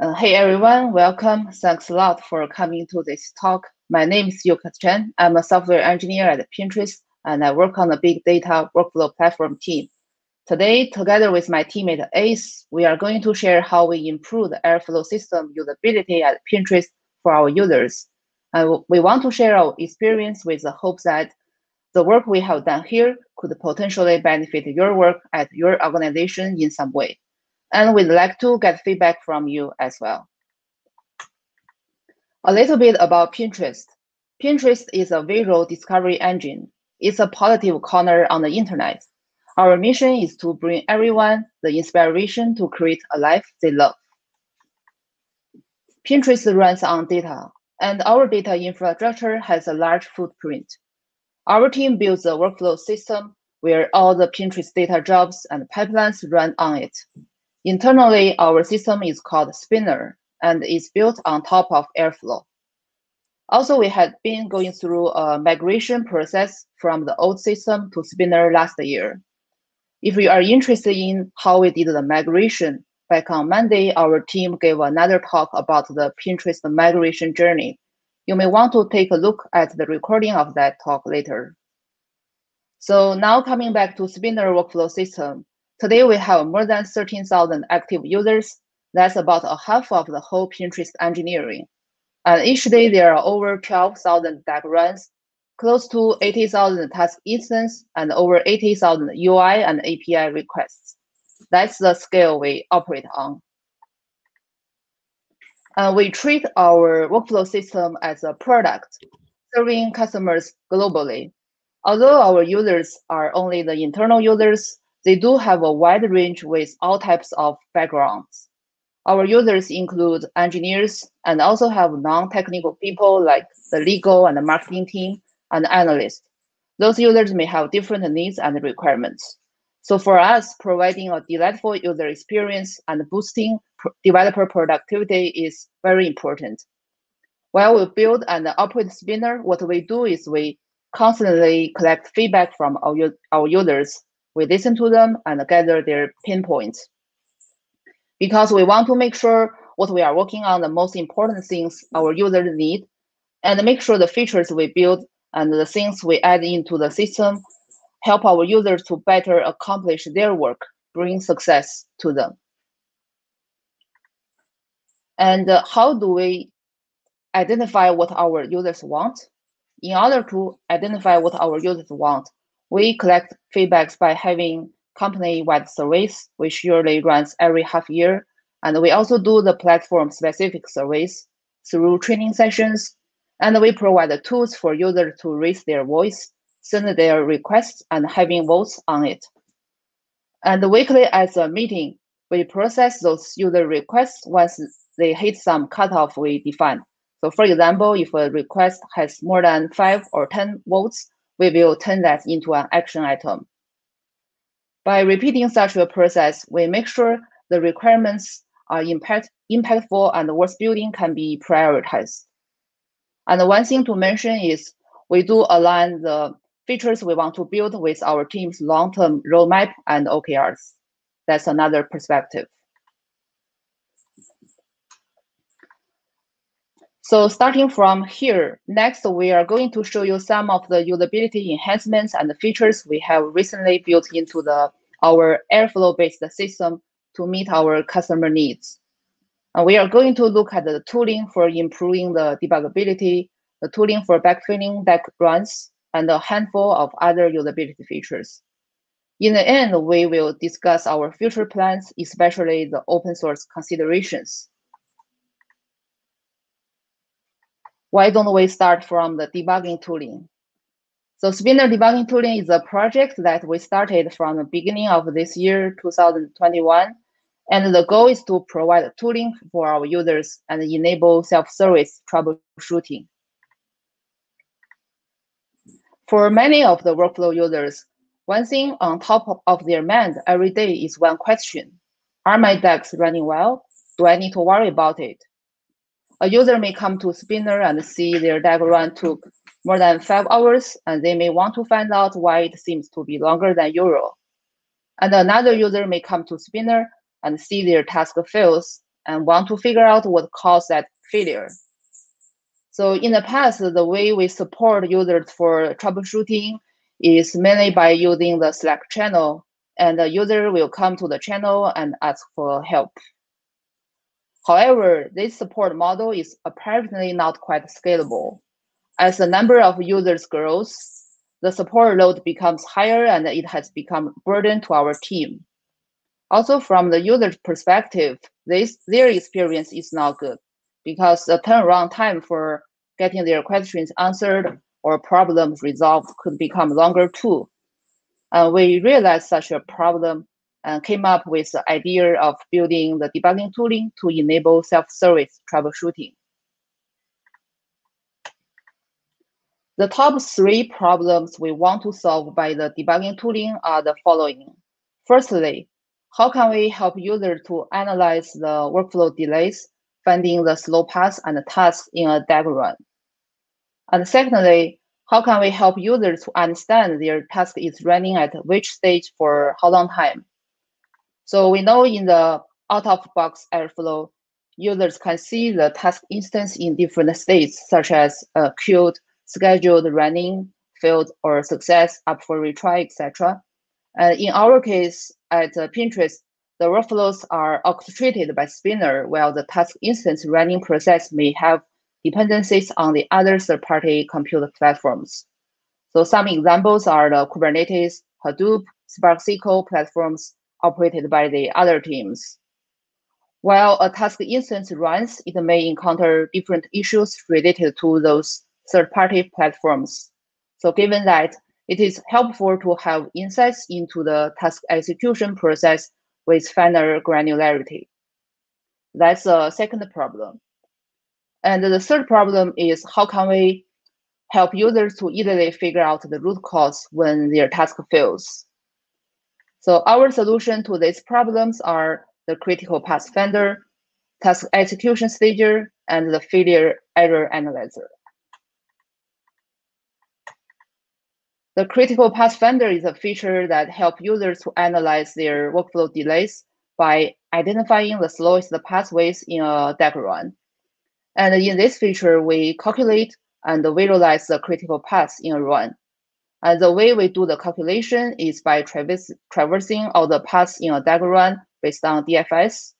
Uh, hey everyone, welcome. Thanks a lot for coming to this talk. My name is Euccas Chen. I'm a software engineer at Pinterest and I work on the big data workflow platform team. Today, together with my teammate Ace, we are going to share how we improve the Airflow system usability at Pinterest for our users. And we want to share our experience with the hope that the work we have done here could potentially benefit your work at your organization in some way. And we'd like to get feedback from you as well. A little bit about Pinterest. Pinterest is a visual discovery engine. It's a positive corner on the internet. Our mission is to bring everyone the inspiration to create a life they love. Pinterest runs on data, and our data infrastructure has a large footprint. Our team builds a workflow system where all the Pinterest data jobs and pipelines run on it. Internally, our system is called Spinner and is built on top of Airflow. Also, we had been going through a migration process from the old system to Spinner last year. If you are interested in how we did the migration, back on Monday, our team gave another talk about the Pinterest migration journey. You may want to take a look at the recording of that talk later. So now coming back to Spinner workflow system, Today, we have more than 13,000 active users. That's about a half of the whole Pinterest engineering. And each day, there are over 12,000 DAG runs, close to 80,000 task instances, and over 80,000 UI and API requests. That's the scale we operate on. And we treat our workflow system as a product, serving customers globally. Although our users are only the internal users, they do have a wide range with all types of backgrounds. Our users include engineers and also have non-technical people like the legal and the marketing team and analysts. Those users may have different needs and requirements. So for us, providing a delightful user experience and boosting developer productivity is very important. While we build and operate Spinner, what we do is we constantly collect feedback from our, our users we listen to them and gather their pinpoints. Because we want to make sure what we are working on, the most important things our users need, and make sure the features we build and the things we add into the system help our users to better accomplish their work, bring success to them. And uh, how do we identify what our users want? In order to identify what our users want, we collect feedbacks by having company-wide surveys, which usually runs every half year. And we also do the platform-specific surveys through training sessions. And we provide the tools for users to raise their voice, send their requests, and having votes on it. And weekly as a meeting, we process those user requests once they hit some cutoff we define. So for example, if a request has more than five or 10 votes, we will turn that into an action item. By repeating such a process, we make sure the requirements are impact, impactful and the worth building can be prioritized. And one thing to mention is we do align the features we want to build with our team's long-term roadmap and OKRs. That's another perspective. So starting from here, next we are going to show you some of the usability enhancements and features we have recently built into the our Airflow-based system to meet our customer needs. And we are going to look at the tooling for improving the debuggability, the tooling for backfilling DAG runs, and a handful of other usability features. In the end, we will discuss our future plans, especially the open source considerations. Why don't we start from the debugging tooling? So Spinner debugging tooling is a project that we started from the beginning of this year, 2021. And the goal is to provide tooling for our users and enable self-service troubleshooting. For many of the workflow users, one thing on top of their mind every day is one question. Are my DAGs running well? Do I need to worry about it? A user may come to Spinner and see their DAG run took more than five hours, and they may want to find out why it seems to be longer than usual. And another user may come to Spinner and see their task fails and want to figure out what caused that failure. So in the past, the way we support users for troubleshooting is mainly by using the Slack channel, and the user will come to the channel and ask for help. However, this support model is apparently not quite scalable. As the number of users grows, the support load becomes higher and it has become burden to our team. Also, from the user's perspective, this their experience is not good because the turnaround time for getting their questions answered or problems resolved could become longer too. Uh, we realized such a problem and came up with the idea of building the debugging tooling to enable self-service troubleshooting. The top three problems we want to solve by the debugging tooling are the following. Firstly, how can we help users to analyze the workflow delays, finding the slow paths and tasks in a diagram? And secondly, how can we help users to understand their task is running at which stage for how long time? So we know in the out-of-box Airflow, users can see the task instance in different states, such as uh, queued, scheduled, running, failed, or success, up for retry, etc. And in our case, at uh, Pinterest, the workflows are orchestrated by Spinner, while the task instance running process may have dependencies on the other third-party compute platforms. So some examples are the Kubernetes, Hadoop, Spark SQL platforms operated by the other teams. While a task instance runs, it may encounter different issues related to those third-party platforms. So given that, it is helpful to have insights into the task execution process with finer granularity. That's the second problem. And the third problem is how can we help users to easily figure out the root cause when their task fails? So our solution to these problems are the critical path finder, task execution stager, and the failure error analyzer. The critical path finder is a feature that helps users to analyze their workflow delays by identifying the slowest pathways in a diagram. And in this feature, we calculate and visualize the critical paths in a run. And the way we do the calculation is by traverse, traversing all the paths in a diagram based on DFS.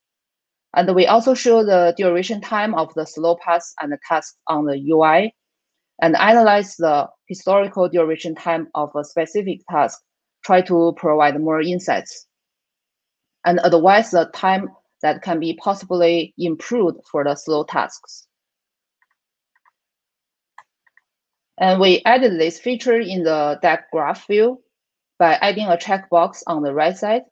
And we also show the duration time of the slow paths and the tasks on the UI and analyze the historical duration time of a specific task, try to provide more insights, and advise the time that can be possibly improved for the slow tasks. And we added this feature in the DAG graph view by adding a checkbox on the right side.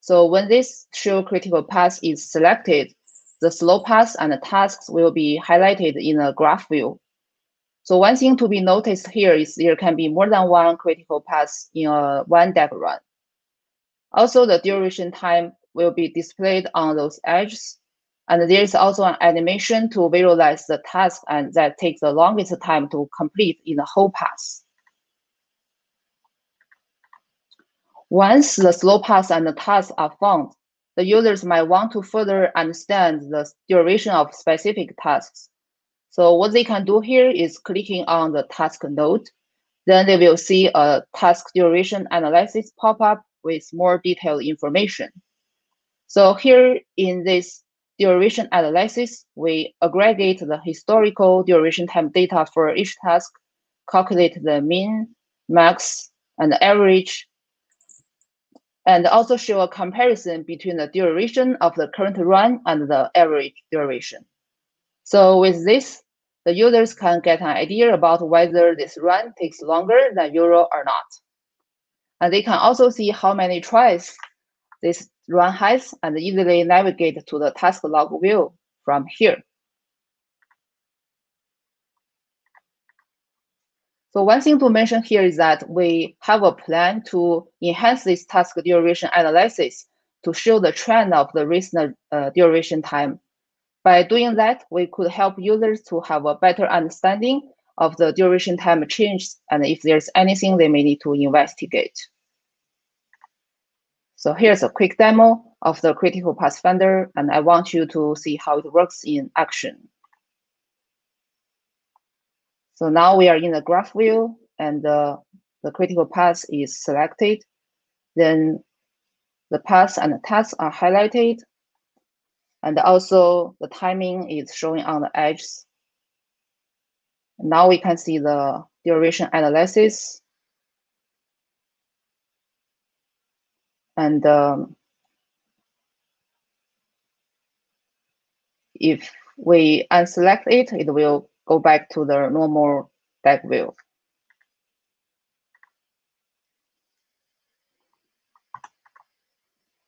So when this show critical path is selected, the slow paths and the tasks will be highlighted in the graph view. So one thing to be noticed here is there can be more than one critical path in a one DAG run. Also, the duration time will be displayed on those edges. And there is also an animation to visualize the task and that takes the longest time to complete in the whole path. Once the slow paths and the task are found, the users might want to further understand the duration of specific tasks. So what they can do here is clicking on the task node. Then they will see a task duration analysis pop up with more detailed information. So here in this duration analysis, we aggregate the historical duration time data for each task, calculate the mean, max, and average, and also show a comparison between the duration of the current run and the average duration. So with this, the users can get an idea about whether this run takes longer than usual or not. And they can also see how many tries this run has and easily navigate to the task log view from here. So one thing to mention here is that we have a plan to enhance this task duration analysis to show the trend of the recent uh, duration time by doing that, we could help users to have a better understanding of the duration time change and if there's anything they may need to investigate. So here's a quick demo of the critical path finder, and I want you to see how it works in action. So now we are in the graph view, and the, the critical path is selected. Then the path and the tasks are highlighted, and also the timing is showing on the edges. Now we can see the duration analysis. And um, if we unselect it, it will go back to the normal DAG view.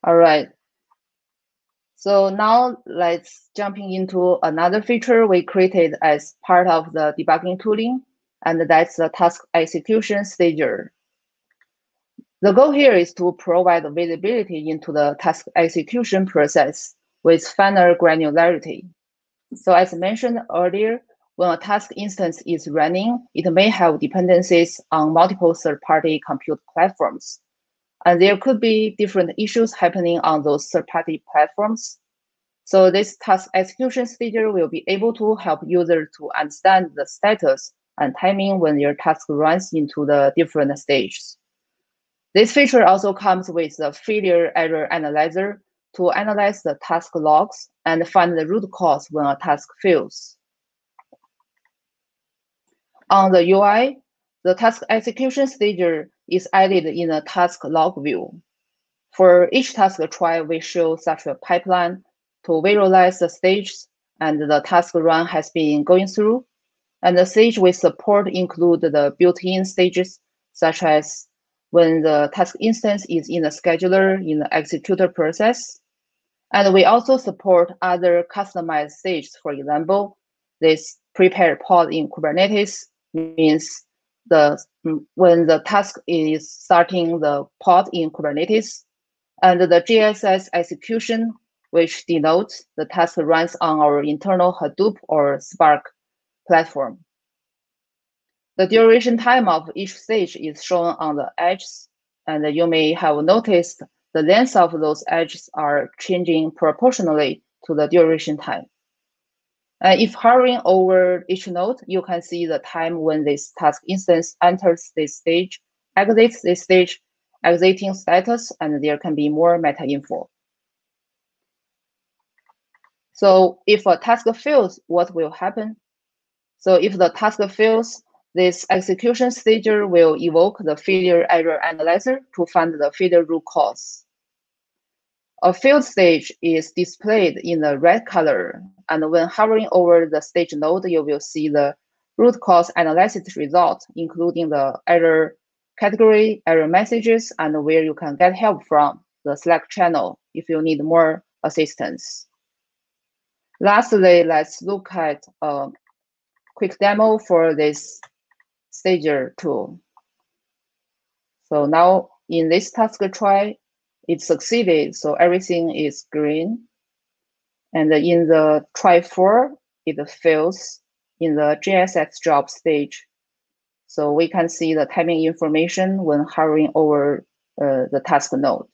All right. So now let's jumping into another feature we created as part of the debugging tooling, and that's the task execution stager. The goal here is to provide visibility into the task execution process with finer granularity. So as mentioned earlier, when a task instance is running, it may have dependencies on multiple third-party compute platforms. And there could be different issues happening on those third-party platforms. So this task execution stager will be able to help users to understand the status and timing when your task runs into the different stages. This feature also comes with the failure error analyzer to analyze the task logs and find the root cause when a task fails. On the UI, the task execution stager is added in a task log view. For each task try, we show such a pipeline to visualize the stages and the task run has been going through. And the stage we support include the built-in stages, such as when the task instance is in the scheduler in the executor process. And we also support other customized stages. For example, this prepared pod in Kubernetes means the when the task is starting the pod in Kubernetes, and the GSS execution, which denotes the task runs on our internal Hadoop or Spark platform. The duration time of each stage is shown on the edges, and you may have noticed the length of those edges are changing proportionally to the duration time. Uh, if hovering over each node, you can see the time when this task instance enters this stage, exits this stage, exiting status, and there can be more meta info. So if a task fails, what will happen? So if the task fails, this execution stager will evoke the failure error analyzer to find the failure root cause. A failed stage is displayed in the red color, and when hovering over the stage node, you will see the root cause analysis result, including the error category, error messages, and where you can get help from the Slack channel if you need more assistance. Lastly, let's look at a quick demo for this stager tool. So now in this task try, it succeeded, so everything is green. And in the try four, it fails in the GSX job stage. So we can see the timing information when hovering over uh, the task node.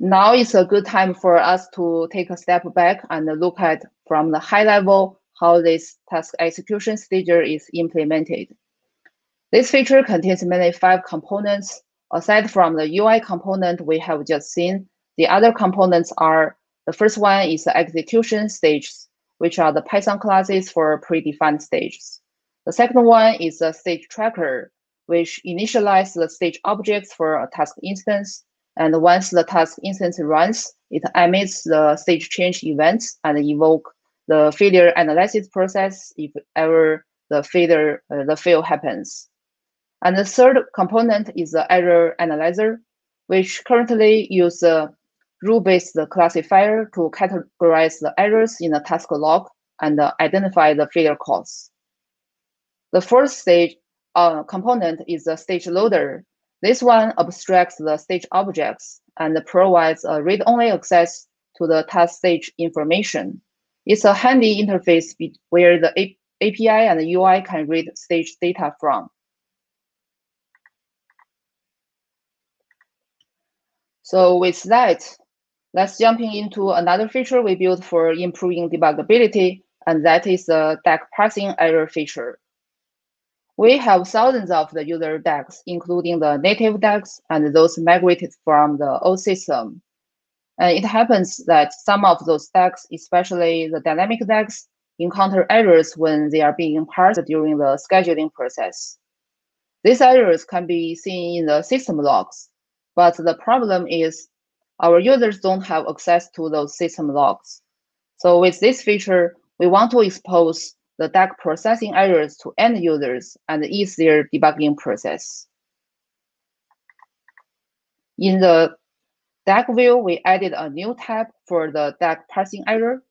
Now is a good time for us to take a step back and look at from the high level how this task execution stager is implemented. This feature contains mainly five components. Aside from the UI component we have just seen, the other components are the first one is the execution stages, which are the Python classes for predefined stages. The second one is the stage tracker, which initializes the stage objects for a task instance and once the task instance runs, it emits the stage change events and evoke the failure analysis process if ever the failure uh, the fail happens. And the third component is the error analyzer, which currently use a rule-based classifier to categorize the errors in the task log and uh, identify the failure cause. The fourth stage uh, component is the stage loader, this one abstracts the stage objects and provides a read-only access to the task stage information. It's a handy interface where the API and the UI can read stage data from. So with that, let's jumping into another feature we built for improving debuggability, and that is the DAG parsing error feature. We have thousands of the user DAGs, including the native DAGs and those migrated from the old system. And it happens that some of those DAGs, especially the dynamic DAGs, encounter errors when they are being parsed during the scheduling process. These errors can be seen in the system logs, but the problem is our users don't have access to those system logs. So with this feature, we want to expose the DAG processing errors to end users and ease their debugging process. In the DAG view, we added a new tab for the DAG parsing error.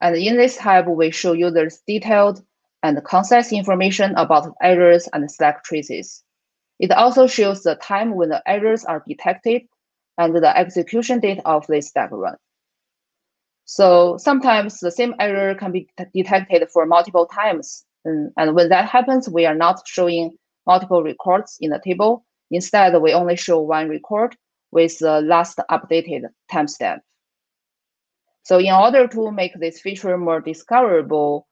And in this tab, we show users detailed and concise information about errors and stack traces. It also shows the time when the errors are detected and the execution date of this DAG run. So sometimes the same error can be detected for multiple times. And, and when that happens, we are not showing multiple records in the table. Instead, we only show one record with the last updated timestamp. So in order to make this feature more discoverable,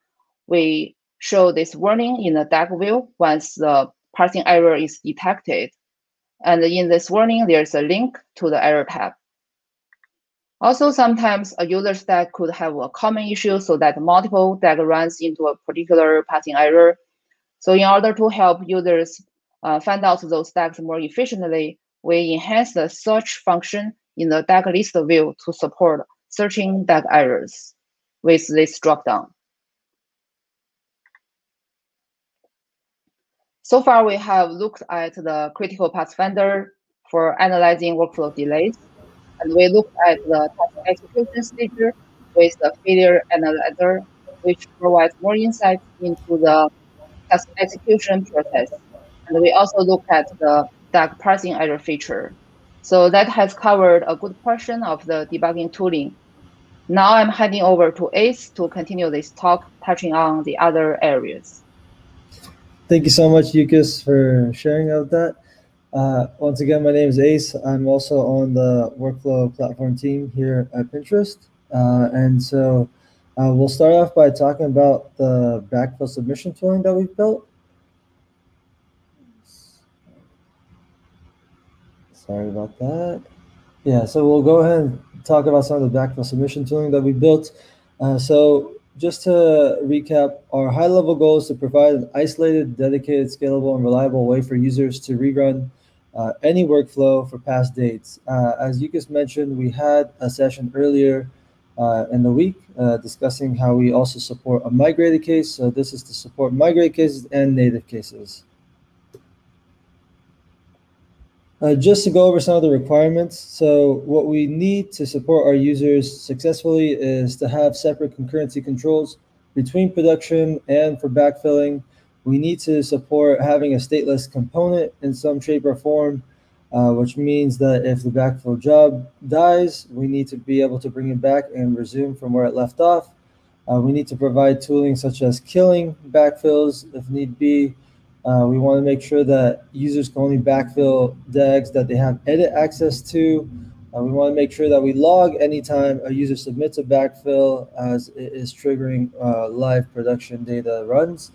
we show this warning in the DAG view once the parsing error is detected. And in this warning, there's a link to the error tab. Also, sometimes a user stack could have a common issue so that multiple DAG runs into a particular parsing error. So in order to help users uh, find out those stacks more efficiently, we enhance the search function in the DAG list view to support searching DAG errors with this dropdown. So far, we have looked at the critical path finder for analyzing workflow delays, and we looked at the task execution stage with the failure analyzer, which provides more insight into the task execution process. And we also look at the DAG parsing error feature. So that has covered a good portion of the debugging tooling. Now I'm handing over to Ace to continue this talk, touching on the other areas. Thank you so much, Euccas, for sharing of that. Uh, once again, my name is Ace. I'm also on the workflow platform team here at Pinterest. Uh, and so uh, we'll start off by talking about the backfill submission tooling that we've built. Sorry about that. Yeah, so we'll go ahead and talk about some of the backfill submission tooling that we built. Uh, so just to recap, our high level goal is to provide an isolated, dedicated, scalable, and reliable way for users to rerun uh, any workflow for past dates. Uh, as Euccas mentioned, we had a session earlier uh, in the week uh, discussing how we also support a migrated case. So this is to support migrated cases and native cases. Uh, just to go over some of the requirements. So what we need to support our users successfully is to have separate concurrency controls between production and for backfilling. We need to support having a stateless component in some shape or form, uh, which means that if the backfill job dies, we need to be able to bring it back and resume from where it left off. Uh, we need to provide tooling such as killing backfills if need be, uh, we want to make sure that users can only backfill DAGs that they have edit access to. Uh, we want to make sure that we log anytime a user submits a backfill as it is triggering uh, live production data runs.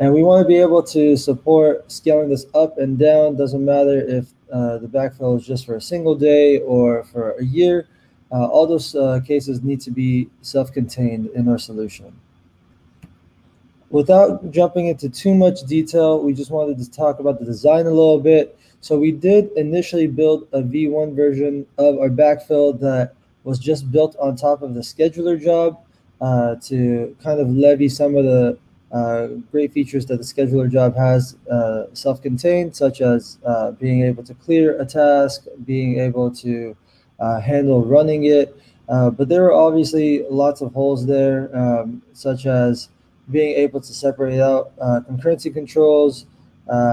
And we want to be able to support scaling this up and down. Doesn't matter if uh, the backfill is just for a single day or for a year. Uh, all those uh, cases need to be self-contained in our solution. Without jumping into too much detail, we just wanted to talk about the design a little bit. So we did initially build a V1 version of our backfill that was just built on top of the scheduler job uh, to kind of levy some of the uh, great features that the scheduler job has uh, self-contained, such as uh, being able to clear a task, being able to uh, handle running it. Uh, but there are obviously lots of holes there, um, such as being able to separate out uh, concurrency controls,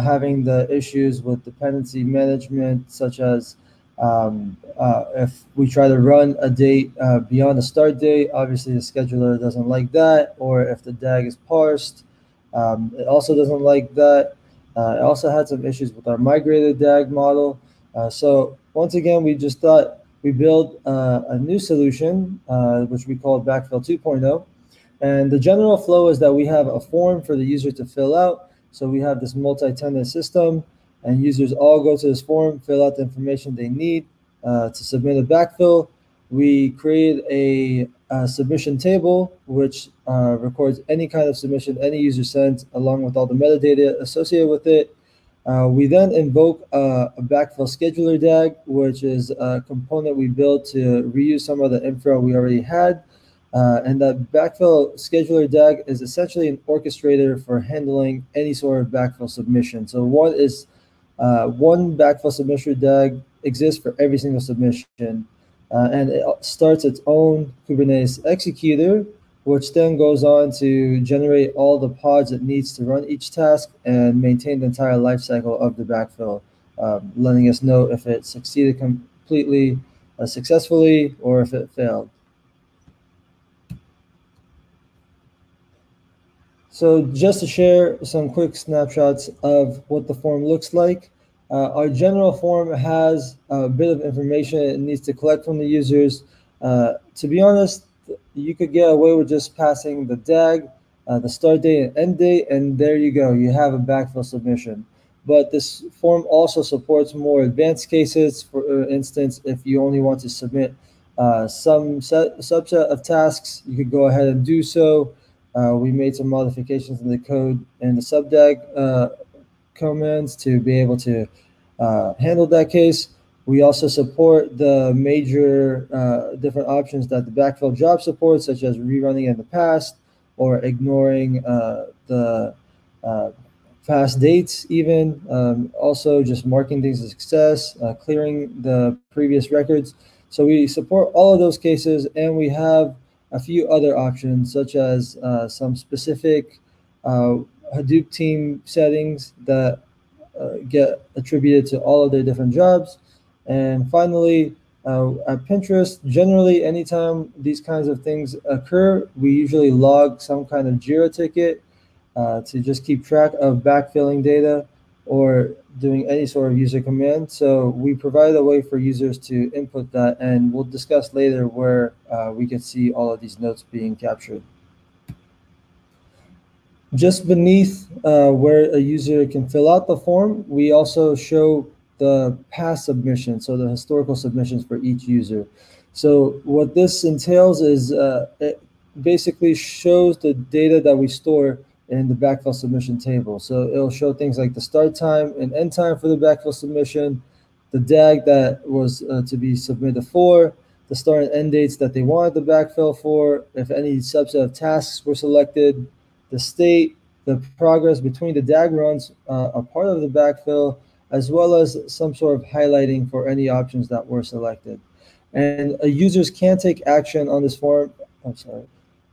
having the issues with dependency management, such as um, uh, if we try to run a date uh, beyond the start date, obviously the scheduler doesn't like that, or if the DAG is parsed, Um, it also doesn't like that. Uh, it also had some issues with our migrated DAG model. Uh, so once again, we just thought we build uh, a new solution, uh, which we call Backfill 2.0. And the general flow is that we have a form for the user to fill out. So we have this multi-tenant system and users all go to this form, fill out the information they need uh, to submit a backfill. We create a, a submission table, which uh, records any kind of submission any user sends, along with all the metadata associated with it. Uh, we then invoke a backfill scheduler DAG, which is a component we built to reuse some of the infra we already had. Uh, and that backfill scheduler DAG is essentially an orchestrator for handling any sort of backfill submission. So one is uh, one backfill submission DAG exists for every single submission, uh, and it starts its own Kubernetes executor, which then goes on to generate all the pods it needs to run each task and maintain the entire lifecycle of the backfill, um, letting us know if it succeeded completely uh, successfully or if it failed. So just to share some quick snapshots of what the form looks like. Uh, our general form has a bit of information it needs to collect from the users. Uh, to be honest, you could get away with just passing the DAG, uh, the start date and end date, and there you go. You have a backfill submission. But this form also supports more advanced cases. For instance, if you only want to submit uh, some set, subset of tasks, you could go ahead and do so. Uh, we made some modifications in the code and the subdag uh, commands to be able to uh, handle that case. We also support the major uh, different options that the backfill job supports, such as rerunning in the past or ignoring uh, the uh, past dates, even. Um, also, just marking things as success, clearing the previous records. So we support all of those cases, and we have a few other options, such as uh, some specific uh, Hadoop team settings that uh, get attributed to all of their different jobs. And finally, uh, at Pinterest, generally, anytime these kinds of things occur, we usually log some kind of JIRA ticket uh, to just keep track of backfilling data or doing any sort of user command. So we provide a way for users to input that, and we'll discuss later where uh, we can see all of these notes being captured. Just beneath uh, where a user can fill out the form, we also show the past submissions, so the historical submissions for each user. So what this entails is uh, it basically shows the data that we store in the backfill submission table. So it'll show things like the start time and end time for the backfill submission, the DAG that was uh, to be submitted for, the start and end dates that they wanted the backfill for, if any subset of tasks were selected, the state, the progress between the DAG runs uh, are part of the backfill, as well as some sort of highlighting for any options that were selected. And uh, users can take action on this form. I'm sorry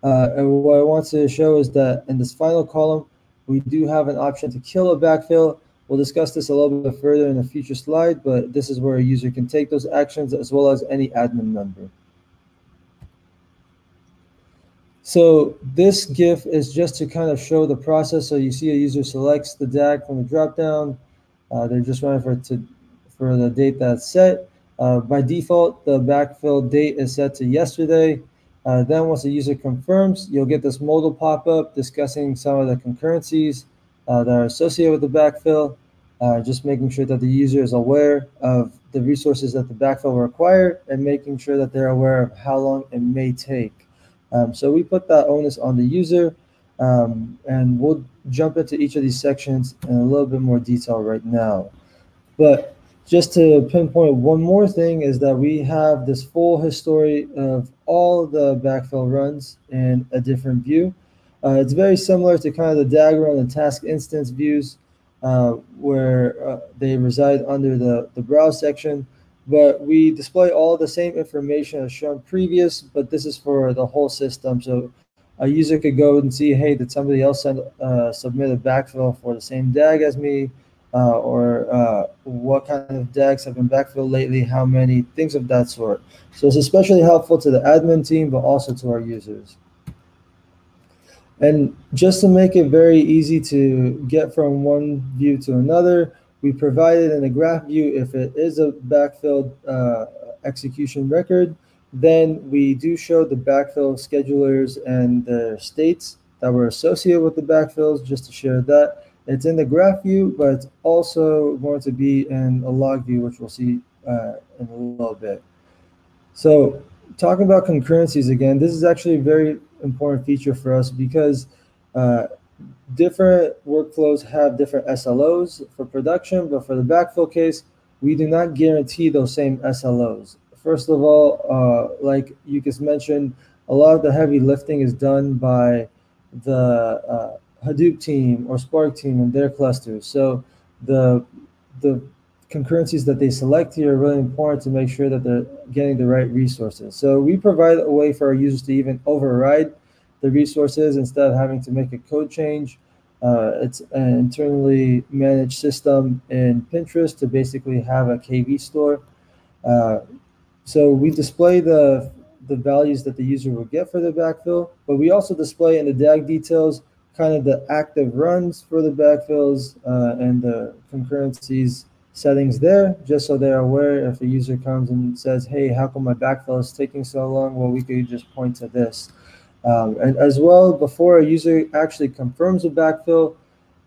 uh, and what I want to show is that in this final column, we do have an option to kill a backfill. We'll discuss this a little bit further in a future slide, but this is where a user can take those actions as well as any admin member. So this GIF is just to kind of show the process. So you see a user selects the DAG from the dropdown. Uh, they're just running for, to, for the date that's set. Uh, by default, the backfill date is set to yesterday. Uh, then once the user confirms, you'll get this modal pop-up discussing some of the concurrencies uh, that are associated with the backfill, uh, just making sure that the user is aware of the resources that the backfill require and making sure that they're aware of how long it may take. Um, so we put that onus on the user um, and we'll jump into each of these sections in a little bit more detail right now. But just to pinpoint one more thing is that we have this full history of all the backfill runs in a different view. Uh, it's very similar to kind of the Dagger and the task instance views uh, where uh, they reside under the, the browse section. But we display all the same information as shown previous, but this is for the whole system. So a user could go and see, hey, did somebody else send, uh, submit a backfill for the same DAG as me? Uh, or uh, what kind of DAGs have been backfilled lately, how many, things of that sort. So it's especially helpful to the admin team, but also to our users. And just to make it very easy to get from one view to another, we provided in a graph view if it is a backfilled uh, execution record, then we do show the backfill schedulers and the states that were associated with the backfills just to share that. It's in the graph view, but it's also going to be in a log view, which we'll see uh, in a little bit. So talking about concurrencies again, this is actually a very important feature for us because uh, different workflows have different SLOs for production, but for the backfill case, we do not guarantee those same SLOs. First of all, uh, like you just mentioned, a lot of the heavy lifting is done by the uh, Hadoop team or Spark team and their clusters. So the the concurrencies that they select here are really important to make sure that they're getting the right resources. So we provide a way for our users to even override the resources instead of having to make a code change. Uh, it's an internally managed system in Pinterest to basically have a KV store. Uh, so we display the the values that the user will get for the backfill, but we also display in the DAG details kind of the active runs for the backfills uh, and the concurrencies settings there, just so they're aware if a user comes and says, hey, how come my backfill is taking so long? Well, we could just point to this. Um, and as well, before a user actually confirms a backfill,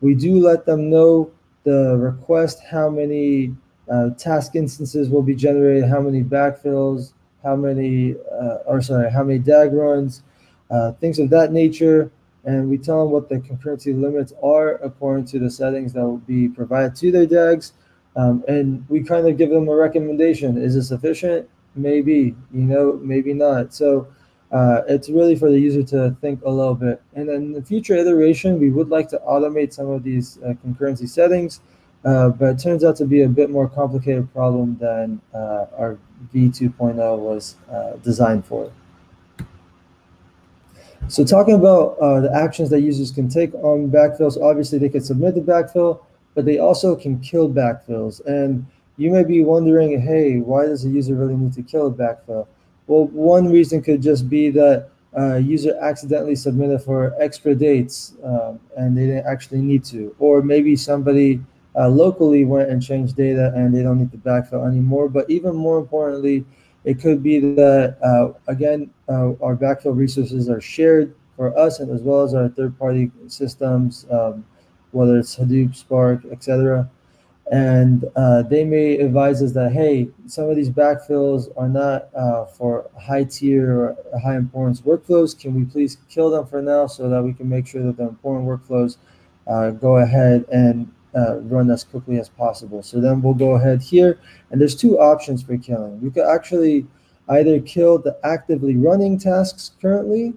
we do let them know the request, how many uh, task instances will be generated, how many backfills, how many, uh, or sorry, how many DAG runs, uh, things of that nature and we tell them what the concurrency limits are according to the settings that will be provided to their DAGs. Um, and we kind of give them a recommendation. Is it sufficient? Maybe, you know, maybe not. So uh, it's really for the user to think a little bit. And then in the future iteration, we would like to automate some of these uh, concurrency settings, uh, but it turns out to be a bit more complicated problem than uh, our V2.0 was uh, designed for. So talking about uh, the actions that users can take on backfills, obviously they can submit the backfill, but they also can kill backfills. And you may be wondering, hey, why does a user really need to kill a backfill? Well, one reason could just be that a uh, user accidentally submitted for extra dates um, and they didn't actually need to. Or maybe somebody uh, locally went and changed data and they don't need the backfill anymore. But even more importantly, it could be that, uh, again, uh, our backfill resources are shared for us and as well as our third-party systems, um, whether it's Hadoop, Spark, etc. And uh, they may advise us that, hey, some of these backfills are not uh, for high tier or high importance workflows. Can we please kill them for now so that we can make sure that the important workflows uh, go ahead and uh, run as quickly as possible. So then we'll go ahead here, and there's two options for killing. You could actually either kill the actively running tasks currently,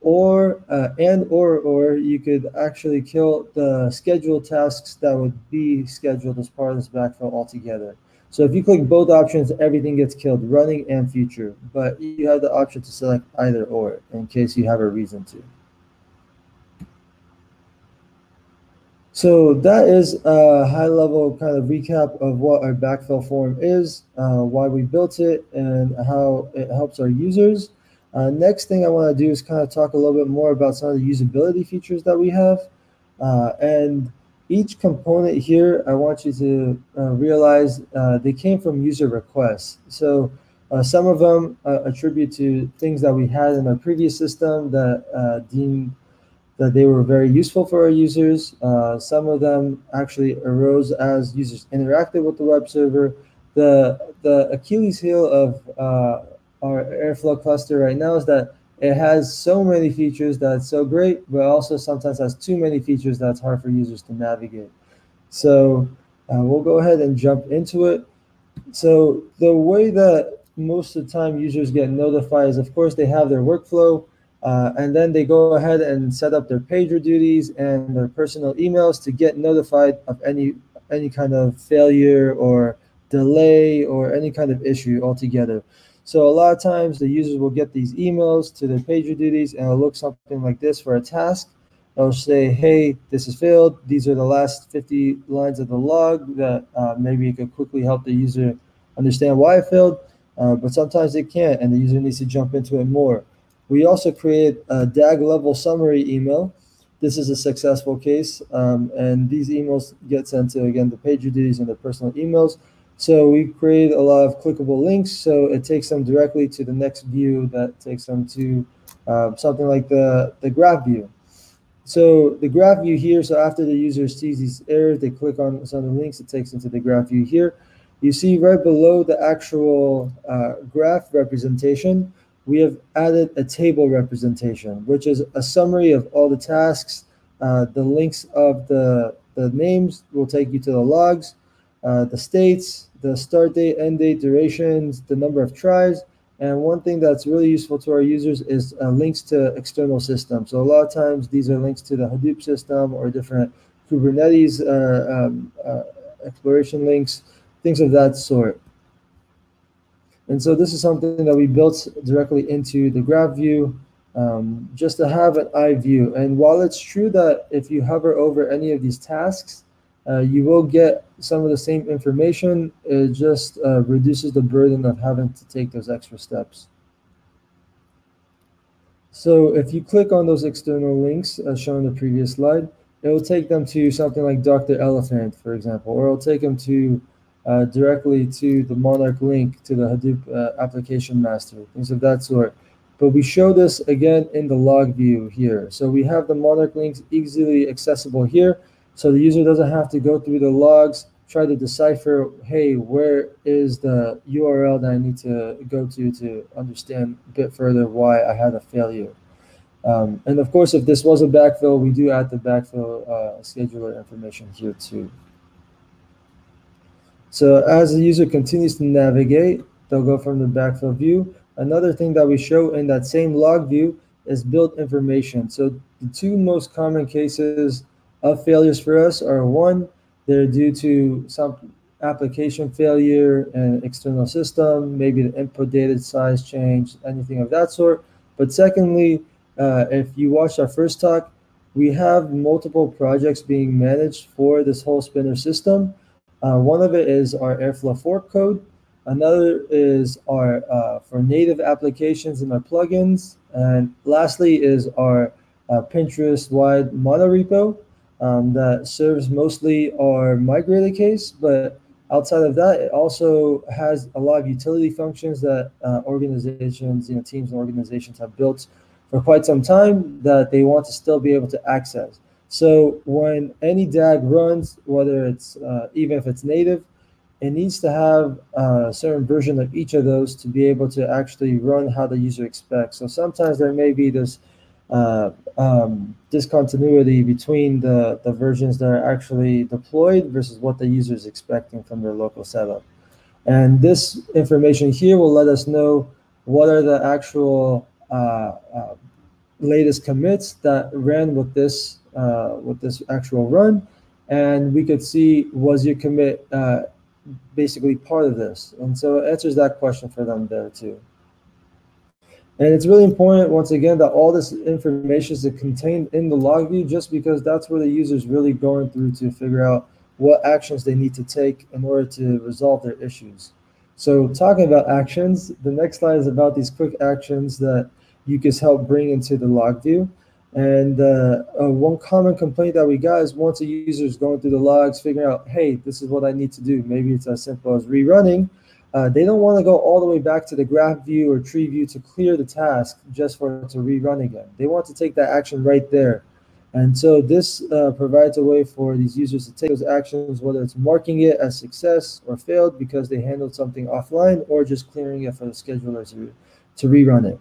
or uh, and or or you could actually kill the scheduled tasks that would be scheduled as part of this backfill altogether. So if you click both options, everything gets killed, running and future. But you have the option to select either or in case you have a reason to. So that is a high level kind of recap of what our backfill form is, uh, why we built it, and how it helps our users. Uh, next thing I want to do is kind of talk a little bit more about some of the usability features that we have. Uh, and each component here, I want you to uh, realize uh, they came from user requests. So uh, some of them attribute to things that we had in our previous system that deemed that they were very useful for our users. Uh, some of them actually arose as users interacted with the web server. The, the Achilles heel of uh, our Airflow cluster right now is that it has so many features that's so great, but also sometimes has too many features that's hard for users to navigate. So uh, we'll go ahead and jump into it. So the way that most of the time users get notified is, of course, they have their workflow. Uh, and then they go ahead and set up their PagerDuties and their personal emails to get notified of any any kind of failure or delay or any kind of issue altogether. So a lot of times the users will get these emails to their PagerDuties and it'll look something like this for a task. It'll say, hey, this is failed. These are the last 50 lines of the log that uh, maybe it could quickly help the user understand why it failed. Uh, but sometimes it can't and the user needs to jump into it more. We also create a DAG level summary email. This is a successful case, um, and these emails get sent to, again, the PagerDuties and the personal emails. So we create a lot of clickable links, so it takes them directly to the next view that takes them to uh, something like the, the graph view. So the graph view here, so after the user sees these errors, they click on some of the links, it takes them to the graph view here. You see right below the actual uh, graph representation, we have added a table representation, which is a summary of all the tasks. Uh, the links of the, the names will take you to the logs, uh, the states, the start date, end date, durations, the number of tries. And one thing that's really useful to our users is uh, links to external systems. So a lot of times these are links to the Hadoop system or different Kubernetes uh, um, uh, exploration links, things of that sort. And so this is something that we built directly into the graph view um, just to have an eye view. And while it's true that if you hover over any of these tasks, uh, you will get some of the same information. It just uh, reduces the burden of having to take those extra steps. So if you click on those external links as shown in the previous slide, it will take them to something like Dr. Elephant, for example, or it'll take them to uh, directly to the Monarch link to the Hadoop uh, application master, things of that sort. But we show this again in the log view here. So we have the Monarch links easily accessible here. So the user doesn't have to go through the logs, try to decipher, hey, where is the URL that I need to go to to understand a bit further why I had a failure. Um, and of course, if this was a backfill, we do add the backfill uh, scheduler information here too. So as the user continues to navigate, they'll go from the backfill view. Another thing that we show in that same log view is build information. So the two most common cases of failures for us are one, they're due to some application failure and external system, maybe the input data size change, anything of that sort. But secondly, uh, if you watched our first talk, we have multiple projects being managed for this whole Spinner system. Uh, one of it is our Airflow fork code. Another is our uh, for native applications and our plugins. And lastly is our uh, Pinterest wide monorepo um, that serves mostly our migrated case. But outside of that, it also has a lot of utility functions that uh, organizations, you know, teams and organizations have built for quite some time that they want to still be able to access. So when any DAG runs, whether it's uh, even if it's native, it needs to have a certain version of each of those to be able to actually run how the user expects. So sometimes there may be this uh, um, discontinuity between the, the versions that are actually deployed versus what the user is expecting from their local setup. And this information here will let us know what are the actual uh, uh, latest commits that ran with this uh, with this actual run, and we could see was your commit uh, basically part of this, and so it answers that question for them there too. And it's really important, once again, that all this information is contained in the log view just because that's where the user is really going through to figure out what actions they need to take in order to resolve their issues. So talking about actions, the next slide is about these quick actions that you can help bring into the log view. And uh, uh, one common complaint that we got is once a user is going through the logs, figuring out, hey, this is what I need to do. Maybe it's as simple as rerunning. Uh, they don't want to go all the way back to the graph view or tree view to clear the task just for it to rerun again. They want to take that action right there. And so this uh, provides a way for these users to take those actions, whether it's marking it as success or failed because they handled something offline or just clearing it for the scheduler to, to rerun it.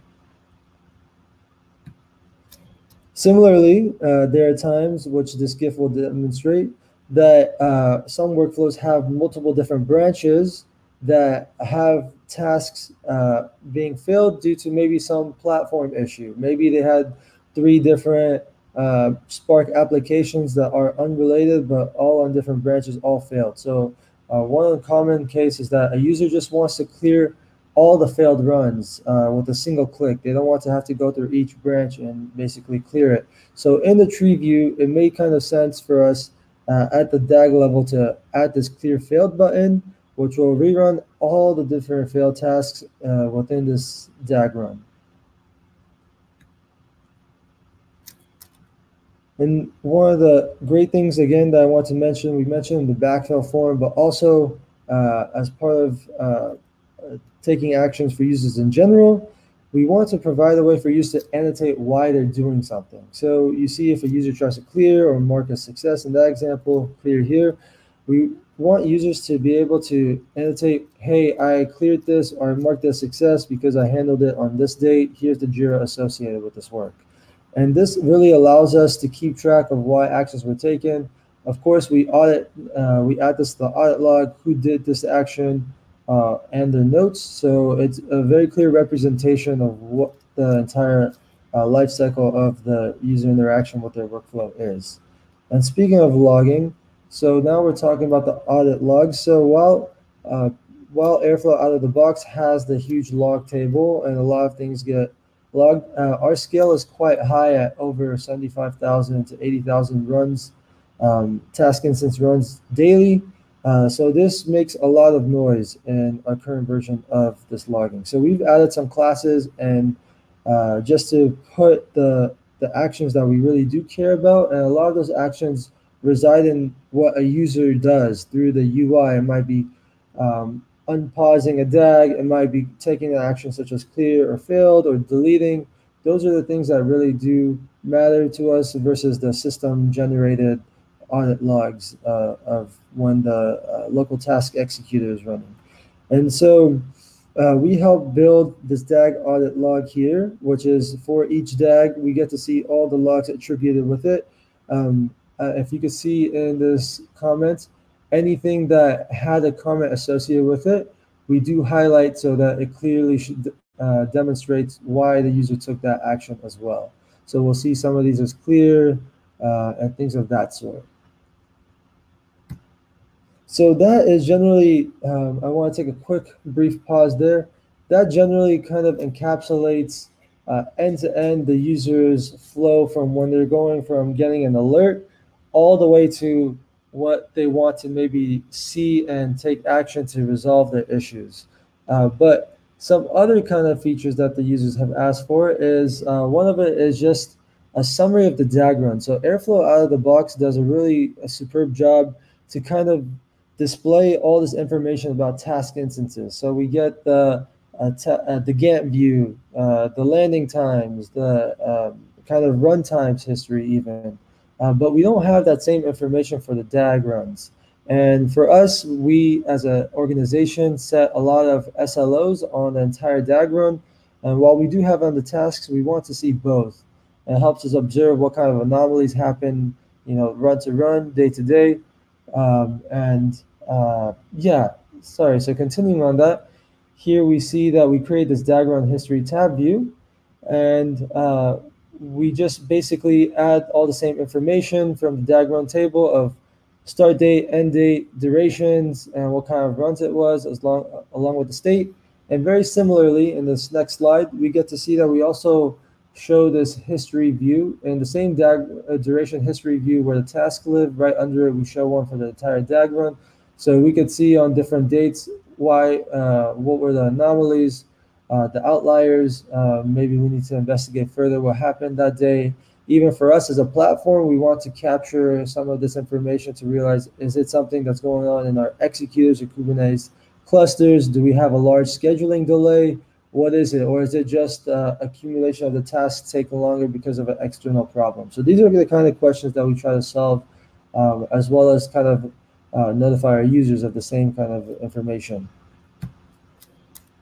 Similarly, uh, there are times which this GIF will demonstrate that uh, some workflows have multiple different branches that have tasks uh, being filled due to maybe some platform issue. Maybe they had three different uh, Spark applications that are unrelated, but all on different branches all failed. So uh, one of the common cases that a user just wants to clear all the failed runs uh, with a single click. They don't want to have to go through each branch and basically clear it. So in the tree view, it made kind of sense for us uh, at the DAG level to add this clear failed button, which will rerun all the different failed tasks uh, within this DAG run. And one of the great things, again, that I want to mention, we mentioned the backfill form, but also uh, as part of uh, taking actions for users in general, we want to provide a way for users to annotate why they're doing something. So you see if a user tries to clear or mark a success in that example, clear here, we want users to be able to annotate, hey, I cleared this or I marked this success because I handled it on this date. Here's the JIRA associated with this work. And this really allows us to keep track of why actions were taken. Of course, we audit, uh, we add this to the audit log, who did this action, uh, and the notes. So it's a very clear representation of what the entire uh, life cycle of the user interaction with their workflow is. And speaking of logging, so now we're talking about the audit logs. So while uh, while Airflow out of the box has the huge log table and a lot of things get logged, uh, our scale is quite high at over 75,000 to 80,000 runs, um, task instance runs daily. Uh, so this makes a lot of noise in our current version of this logging. So we've added some classes and uh, just to put the the actions that we really do care about, and a lot of those actions reside in what a user does through the UI. It might be um, unpausing a DAG, it might be taking an action such as clear or failed or deleting. Those are the things that really do matter to us versus the system generated audit logs uh, of when the uh, local task executor is running. And so uh, we help build this DAG audit log here, which is for each DAG, we get to see all the logs attributed with it. Um, uh, if you could see in this comment, anything that had a comment associated with it, we do highlight so that it clearly should uh, demonstrates why the user took that action as well. So we'll see some of these as clear uh, and things of that sort. So that is generally, um, I want to take a quick brief pause there. That generally kind of encapsulates uh, end-to-end the user's flow from when they're going from getting an alert all the way to what they want to maybe see and take action to resolve their issues. Uh, but some other kind of features that the users have asked for is uh, one of it is just a summary of the DAG run. So Airflow out of the box does a really a superb job to kind of display all this information about task instances. So we get the uh, uh, the Gantt view, uh, the landing times, the um, kind of runtimes history even. Uh, but we don't have that same information for the DAG runs. And for us, we as an organization set a lot of SLOs on the entire DAG run. And while we do have on the tasks, we want to see both. It helps us observe what kind of anomalies happen, you know, run to run, day to day. Um, and uh, yeah, sorry. So continuing on that, here we see that we create this DAG run history tab view. And uh, we just basically add all the same information from the DAG run table of start date, end date, durations, and what kind of runs it was, as long along with the state. And very similarly, in this next slide, we get to see that we also show this history view in the same DAG uh, duration history view where the task live. Right under it, we show one for the entire DAG run. So we could see on different dates why, uh, what were the anomalies, uh, the outliers. Uh, maybe we need to investigate further what happened that day. Even for us as a platform, we want to capture some of this information to realize is it something that's going on in our executors or Kubernetes clusters? Do we have a large scheduling delay? What is it? Or is it just uh, accumulation of the tasks taking longer because of an external problem? So these are the kind of questions that we try to solve, um, as well as kind of uh, notify our users of the same kind of information.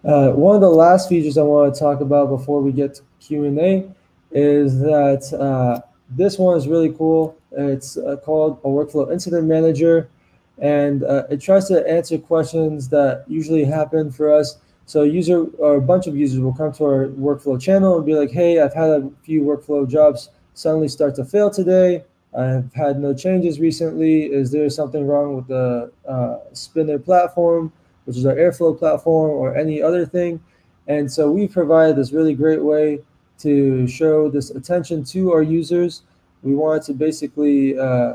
Uh, one of the last features I want to talk about before we get to Q&A is that uh, this one is really cool. It's uh, called a Workflow Incident Manager, and uh, it tries to answer questions that usually happen for us. So a user or a bunch of users will come to our workflow channel and be like, hey, I've had a few workflow jobs suddenly start to fail today. I've had no changes recently. Is there something wrong with the uh, Spinner platform? which is our Airflow platform, or any other thing. And so we provide this really great way to show this attention to our users. We wanted to basically uh,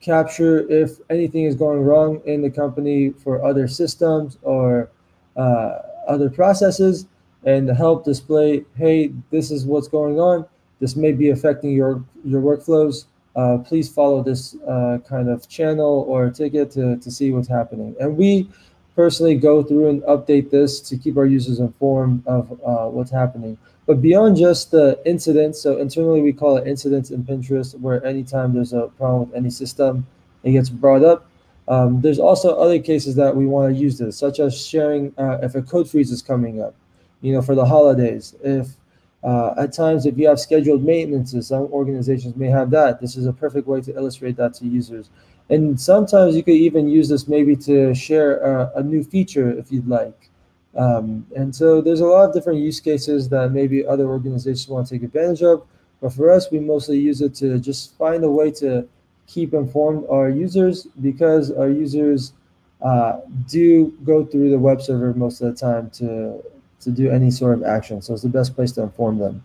capture if anything is going wrong in the company for other systems or uh, other processes and help display, hey, this is what's going on. This may be affecting your, your workflows. Uh, please follow this uh, kind of channel or ticket to, to see what's happening. And we personally go through and update this to keep our users informed of uh, what's happening. But beyond just the incidents, so internally we call it incidents in Pinterest, where anytime there's a problem with any system, it gets brought up. Um, there's also other cases that we want to use this, such as sharing uh, if a code freeze is coming up, you know, for the holidays. If uh, at times, if you have scheduled maintenances, some organizations may have that. This is a perfect way to illustrate that to users. And sometimes you could even use this maybe to share a, a new feature if you'd like. Um, and so there's a lot of different use cases that maybe other organizations want to take advantage of. But for us, we mostly use it to just find a way to keep informed our users because our users uh, do go through the web server most of the time to to do any sort of action. So it's the best place to inform them.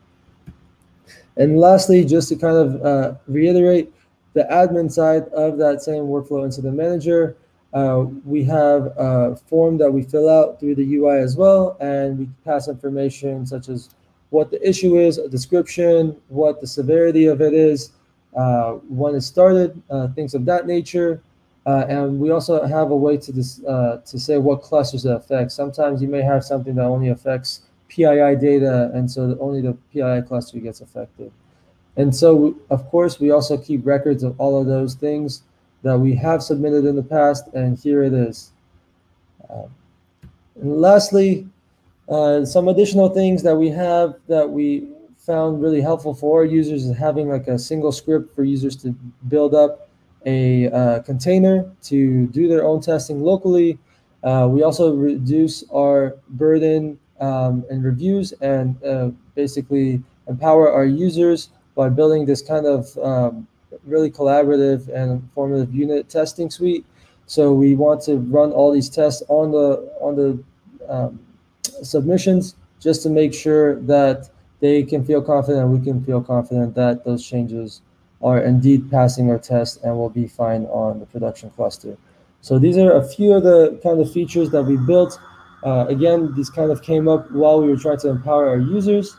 And lastly, just to kind of uh, reiterate, the admin side of that same workflow incident manager, uh, we have a form that we fill out through the UI as well, and we pass information such as what the issue is, a description, what the severity of it is, uh, when it started, uh, things of that nature. Uh, and we also have a way to this, uh, to say what clusters it affects. Sometimes you may have something that only affects PII data, and so only the PII cluster gets affected. And so, of course, we also keep records of all of those things that we have submitted in the past, and here it is. Uh, and lastly, uh, some additional things that we have that we found really helpful for our users is having like a single script for users to build up a uh, container to do their own testing locally. Uh, we also reduce our burden um, and reviews and uh, basically empower our users by building this kind of um, really collaborative and informative unit testing suite. So we want to run all these tests on the on the um, submissions just to make sure that they can feel confident and we can feel confident that those changes are indeed passing our test and will be fine on the production cluster. So these are a few of the kind of features that we built. Uh, again, these kind of came up while we were trying to empower our users.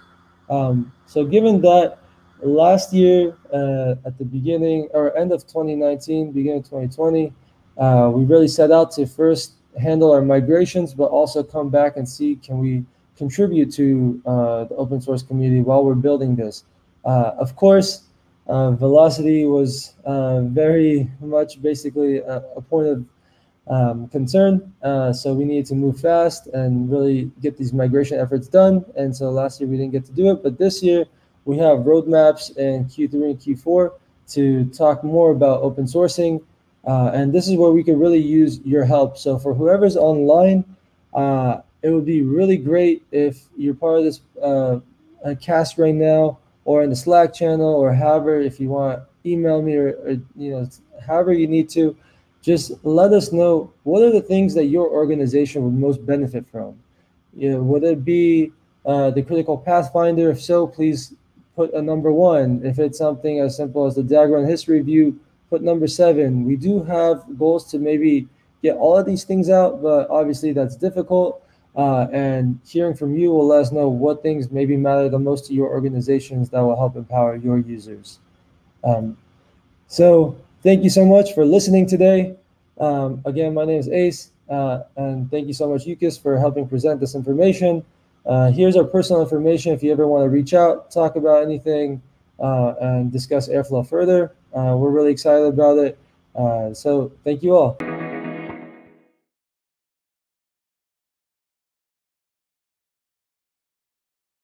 Um, so given that last year uh, at the beginning or end of 2019, beginning of 2020, uh, we really set out to first handle our migrations, but also come back and see can we contribute to uh, the open source community while we're building this. Uh, of course, uh, velocity was uh, very much basically a, a point of um, concern. Uh, so we needed to move fast and really get these migration efforts done. And so last year we didn't get to do it, but this year we have roadmaps in Q3 and Q4 to talk more about open sourcing. Uh, and this is where we could really use your help. So for whoever's online, uh, it would be really great if you're part of this uh, cast right now or in the Slack channel or however, if you want, email me or, or you know, however you need to, just let us know what are the things that your organization would most benefit from. You know, would it be uh, the critical pathfinder? If so, please put a number one. If it's something as simple as the DAG run history view, put number seven. We do have goals to maybe get all of these things out, but obviously that's difficult. Uh, and hearing from you will let us know what things maybe matter the most to your organizations that will help empower your users. Um, so thank you so much for listening today. Um, again, my name is Ace, uh, and thank you so much, Euccas, for helping present this information. Uh, here's our personal information if you ever want to reach out, talk about anything, uh, and discuss Airflow further. Uh, we're really excited about it. Uh, so thank you all.